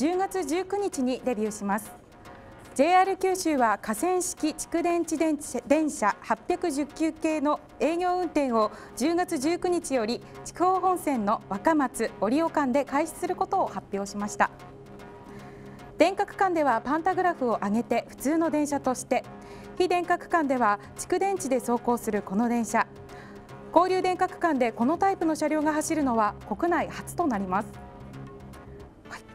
10月19日にデビューします。JR 九州は河川式蓄電池電車819系の営業運転を10月19日より筑豊本線の若松折尾間で開始することを発表しました。電化区間ではパンタグラフを上げて普通の電車として非電化区間では蓄電池で走行するこの電車。交流電化区間でこのタイプの車両が走るのは国内初となります、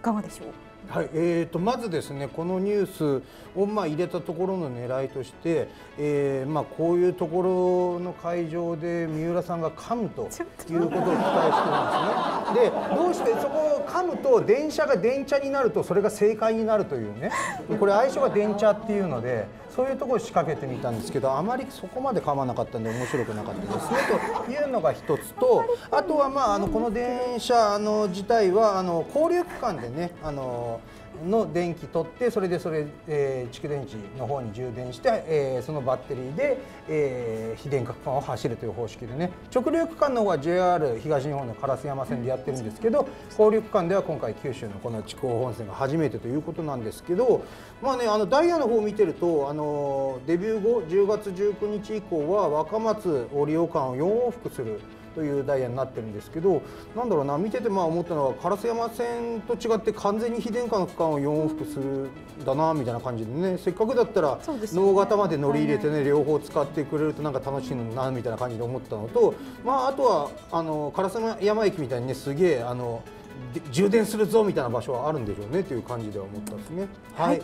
かがでしょう？はいえーと、まずですねこのニュースをまあ入れたところの狙いとして、えーまあ、こういうところの会場で三浦さんが噛むということを期待してるんですね。でどうしてそこを噛むと電車が電車になるとそれが正解になるというね。これ相性が電車っていうのでそういうところを仕掛けてみたんですけどあまりそこまで噛まなかったんで面白くなかったですね。というのが一つとあとはまああのこの電車あの自体はあの交流区間でねあのの電気取ってそれでそれ、えー、蓄電池の方に充電して、えー、そのバッテリーで、えー、非電化区間を走るという方式でね。直流区間の方は JR 東日本の烏山線でやってるんですけど交流区間では今回九州のこの筑豊本線が初めてということなんですけどまあねあのダイヤの方を見てるとあのデビュー後10月19日以降は若松折尾間を4往復するというダイヤになってるんですけどなんだろうな見ててまあ思ったのは烏山線と違って完全に非電化の区間を4往復するんだなみたいな感じでね。せっかくだったら能型まで乗り入れてね両方使ってくれるとなんか楽しいのなみたいな感じで思ったのとまああとはあの烏山駅みたいにねすげえあの充電するぞみたいな場所はあるんでしょうねという感じでは思ったんですね。はい、はい